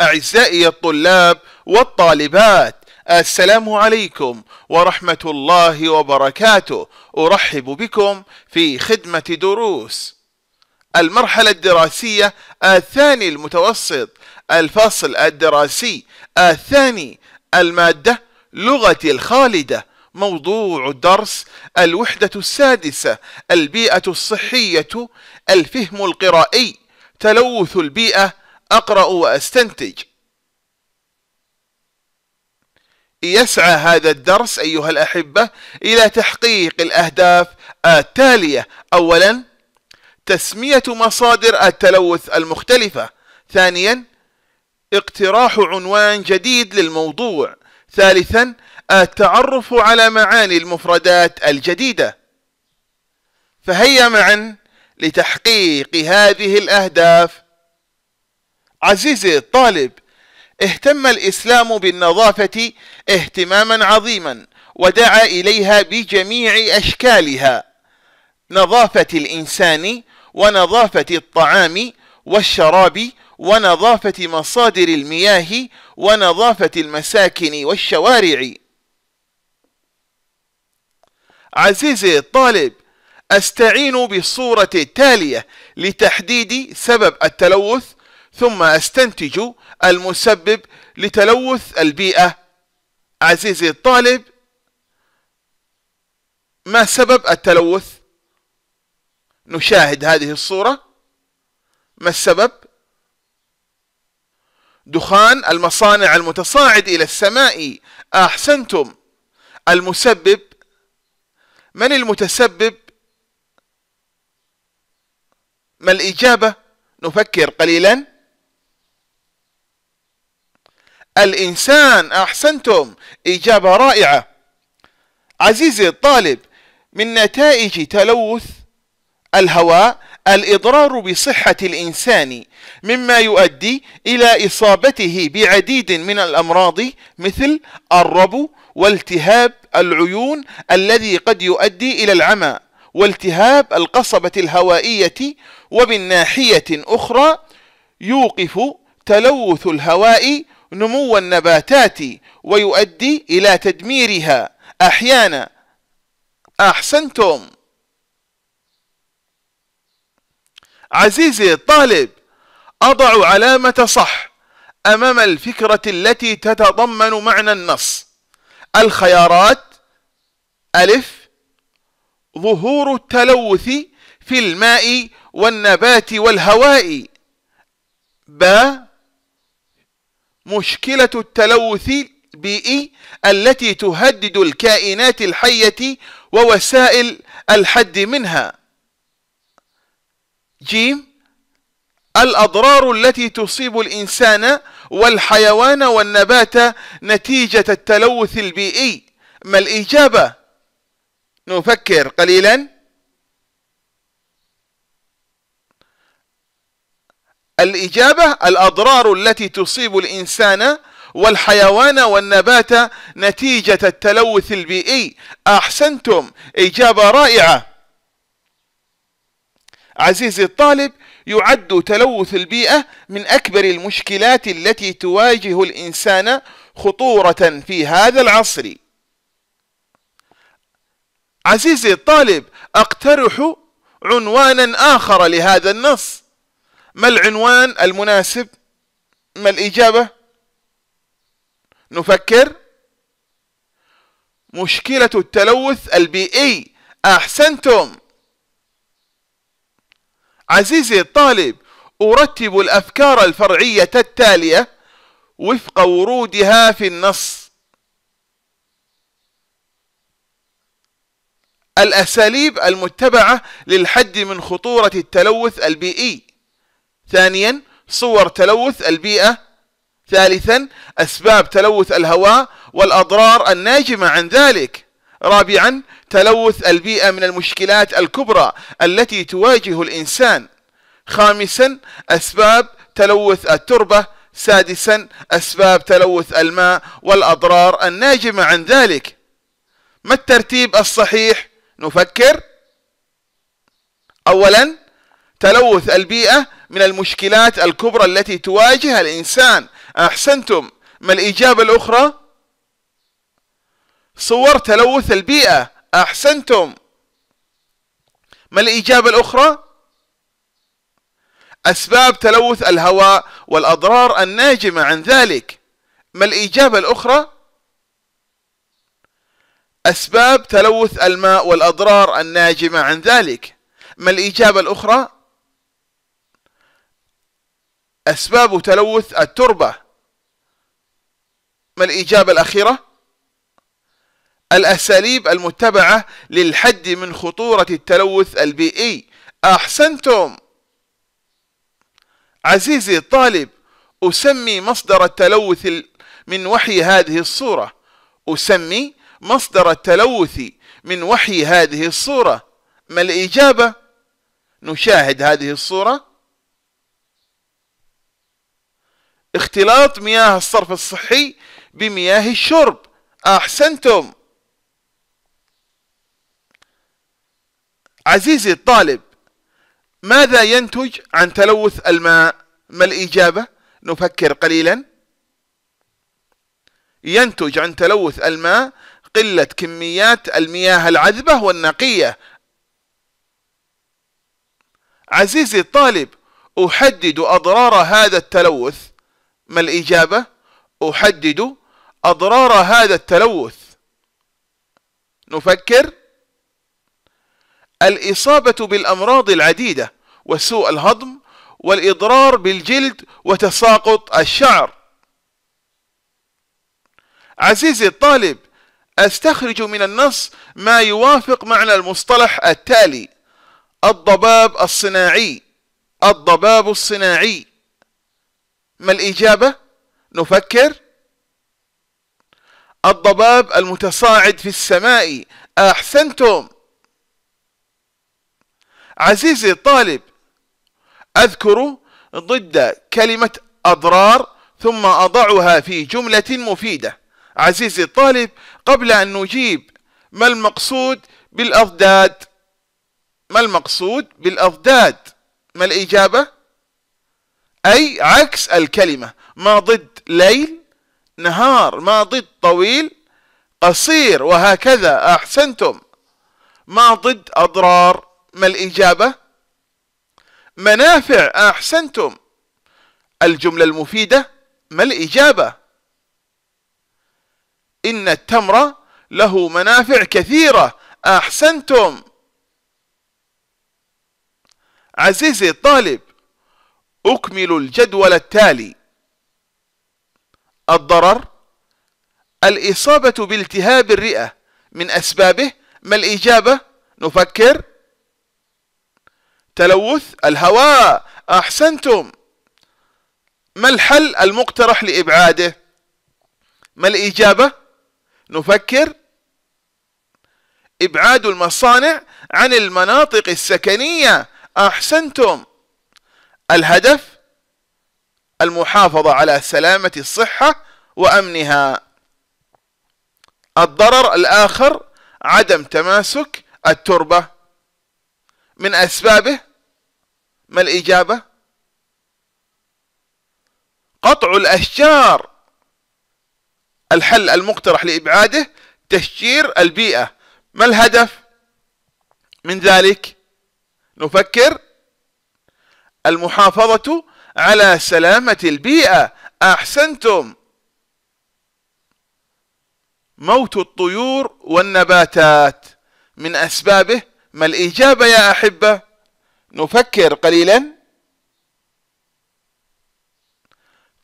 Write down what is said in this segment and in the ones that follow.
أعزائي الطلاب والطالبات السلام عليكم ورحمة الله وبركاته. أرحب بكم في خدمة دروس. المرحلة الدراسية الثاني المتوسط الفصل الدراسي الثاني المادة لغة الخالدة. موضوع الدرس الوحدة السادسة البيئة الصحية الفهم القرائي تلوث البيئة أقرأ وأستنتج. يسعى هذا الدرس أيها الأحبة إلى تحقيق الأهداف التالية. أولا تسمية مصادر التلوث المختلفة. ثانيا اقتراح عنوان جديد للموضوع. ثالثا التعرف على معاني المفردات الجديدة. فهيا معا لتحقيق هذه الأهداف. عزيزي الطالب اهتم الإسلام بالنظافة اهتماما عظيما ودعا إليها بجميع أشكالها. نظافة الإنسان ونظافة الطعام والشراب ونظافة مصادر المياه ونظافة المساكن والشوارع. عزيزي الطالب أستعين بالصورة التالية لتحديد سبب التلوث ثم أستنتج المسبب لتلوث البيئة. عزيزي الطالب ما سبب التلوث؟ نشاهد هذه الصورة. ما السبب؟ دخان المصانع المتصاعد إلى السماء. أحسنتم. المسبب من المتسبب؟ ما الإجابة؟ نفكر قليلا. الإنسان أحسنتم إجابة رائعة. عزيزي الطالب من نتائج تلوث الهواء الإضرار بصحة الإنسان مما يؤدي إلى إصابته بعديد من الأمراض مثل الربو والتهاب العيون الذي قد يؤدي إلى العمى والتهاب القصبة الهوائية وبالناحية أخرى يوقف تلوث الهواء نمو النباتات ويؤدي إلى تدميرها. أحيانا. أحسنتم. عزيزي الطالب أضع علامة صح أمام الفكرة التي تتضمن معنى النص. الخيارات ألف ظهور التلوث في الماء والنبات والهواء. ب مشكلة التلوث البيئي التي تهدد الكائنات الحية ووسائل الحد منها. جيم الأضرار التي تصيب الإنسان والحيوان والنبات نتيجة التلوث البيئي. ما الإجابة؟ نفكر قليلا. الإجابة الأضرار التي تصيب الإنسان والحيوان والنبات نتيجة التلوث البيئي. أحسنتم. إجابة رائعة. عزيزي الطالب يعد تلوث البيئة من أكبر المشكلات التي تواجه الإنسان خطورة في هذا العصر. عزيزي الطالب أقترح عنوانا آخر لهذا النص. ما العنوان المناسب؟ ما الإجابة؟ نفكر. مشكلة التلوث البيئي أحسنتم. عزيزي الطالب أرتب الأفكار الفرعية التالية وفق ورودها في النص. الأساليب المتبعة للحد من خطورة التلوث البيئي. ثانيا صور تلوث البيئة. ثالثا أسباب تلوث الهواء والأضرار الناجمة عن ذلك. رابعا تلوث البيئة من المشكلات الكبرى التي تواجه الإنسان. خامسا أسباب تلوث التربة. سادسا أسباب تلوث الماء والأضرار الناجمة عن ذلك. ما الترتيب الصحيح؟ نفكر. اولا تلوث البيئة من المشكلات الكبرى التي تواجه الإنسان. أحسنتم. ما الإجابة الأخرى؟ صور تلوث البيئة. أحسنتم. ما الإجابة الأخرى؟ أسباب تلوث الهواء والأضرار الناجمة عن ذلك. ما الإجابة الأخرى؟ أسباب تلوث الماء والأضرار الناجمة عن ذلك. ما الإجابة الأخرى؟ أسباب تلوث التربة. ما الإجابة الأخيرة؟ الأساليب المتبعة للحد من خطورة التلوث البيئي. أحسنتم. عزيزي الطالب أسمي مصدر التلوث من وحي هذه الصورة. أسمي مصدر التلوث من وحي هذه الصورة. ما الإجابة؟ نشاهد هذه الصورة. اختلاط مياه الصرف الصحي بمياه الشرب. أحسنتم. عزيزي الطالب ماذا ينتج عن تلوث الماء؟ ما الإجابة؟ نفكر قليلا. ينتج عن تلوث الماء قلة كميات المياه العذبة والنقية. عزيزي الطالب أحدد أضرار هذا التلوث. ما الإجابة؟ أحدد أضرار هذا التلوث. نفكر. الإصابة بالأمراض العديدة وسوء الهضم والإضرار بالجلد وتساقط الشعر. عزيزي الطالب أستخرج من النص ما يوافق معنى المصطلح التالي الضباب الصناعي. الضباب الصناعي. ما الإجابة؟ نفكر. الضباب المتصاعد في السماء. أحسنتم. عزيزي الطالب أذكر ضد كلمة أضرار ثم أضعها في جملة مفيدة. عزيزي الطالب قبل أن نجيب ما المقصود بالأضداد؟ ما المقصود بالأضداد؟ ما الإجابة؟ أي عكس الكلمة ما ضد ليل نهار ما ضد طويل قصير وهكذا أحسنتم. ما ضد أضرار؟ ما الإجابة؟ منافع أحسنتم. الجملة المفيدة ما الإجابة؟ إن التمر له منافع كثيرة أحسنتم. عزيزي الطالب أكمل الجدول التالي. الضرر الإصابة بالتهاب الرئة. من أسبابه ما الإجابة؟ نفكر. تلوث الهواء. أحسنتم. ما الحل المقترح لإبعاده؟ ما الإجابة؟ نفكر. إبعاد المصانع عن المناطق السكنية. أحسنتم. الهدف؟ المحافظة على سلامة الصحة وأمنها. الضرر الآخر عدم تماسك التربة. من أسبابه ما الإجابة؟ قطع الأشجار. الحل المقترح لإبعاده تشجير البيئة. ما الهدف من ذلك؟ نفكر. المحافظة على سلامة البيئة. أحسنتم. موت الطيور والنباتات. من أسبابه ما الإجابة يا أحبة؟ نفكر قليلا.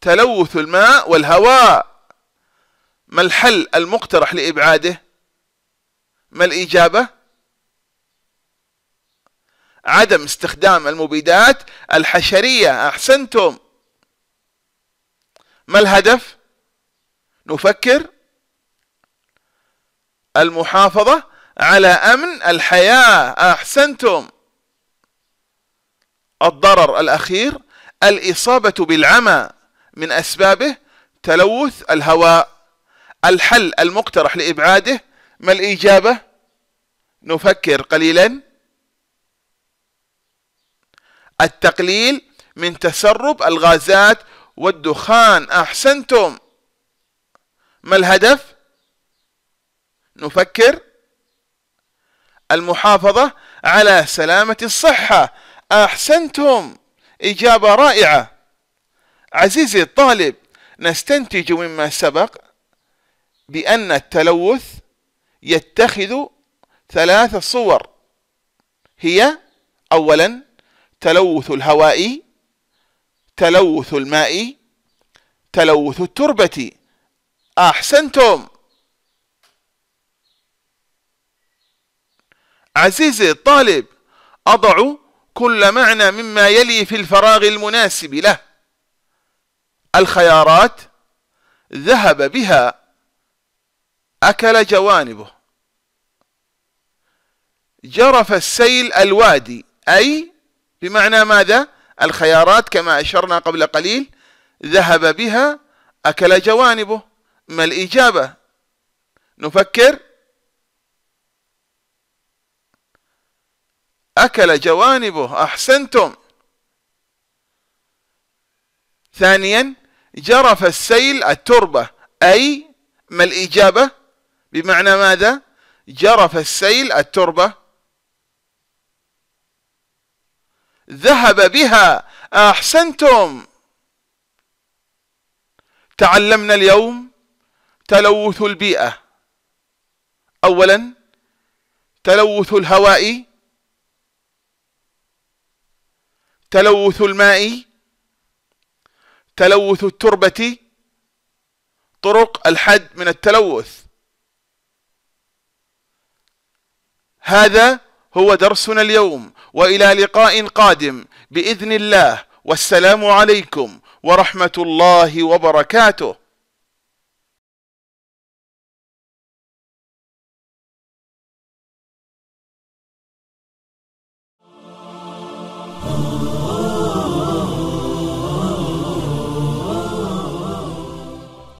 تلوث الماء والهواء. ما الحل المقترح لإبعاده؟ ما الإجابة؟ عدم استخدام المبيدات الحشرية. أحسنتم. ما الهدف؟ نفكر. المحافظة. على أمن الحياة. أحسنتم. الضرر الأخير الإصابة بالعمى من أسبابه تلوث الهواء الحل المقترح لإبعاده. ما الإجابة؟ نفكر قليلا. التقليل من تسرب الغازات والدخان. أحسنتم. ما الهدف؟ نفكر المحافظة على سلامة الصحة. أحسنتم. إجابة رائعة. عزيزي الطالب نستنتج مما سبق بأن التلوث يتخذ ثلاث صور. هي أولا تلوث الهواء تلوث الماء تلوث التربة. أحسنتم. عزيزي الطالب أضع كل معنى مما يلي في الفراغ المناسب له. الخيارات ذهب بها أكل جوانبه. جرف السيل الوادي أي بمعنى ماذا؟ الخيارات كما أشرنا قبل قليل ذهب بها أكل جوانبه. ما الإجابة؟ نفكر أكل جوانبه. أحسنتم. ثانيا جرف السيل التربة. أي؟ ما الإجابة؟ بمعنى ماذا؟ جرف السيل التربة. ذهب بها. أحسنتم. تعلمنا اليوم تلوث البيئة. أولا تلوث الهواء. تلوث الماء تلوث التربة طرق الحد من التلوث. هذا هو درسنا اليوم وإلى لقاء قادم بإذن الله. والسلام عليكم ورحمة الله وبركاته.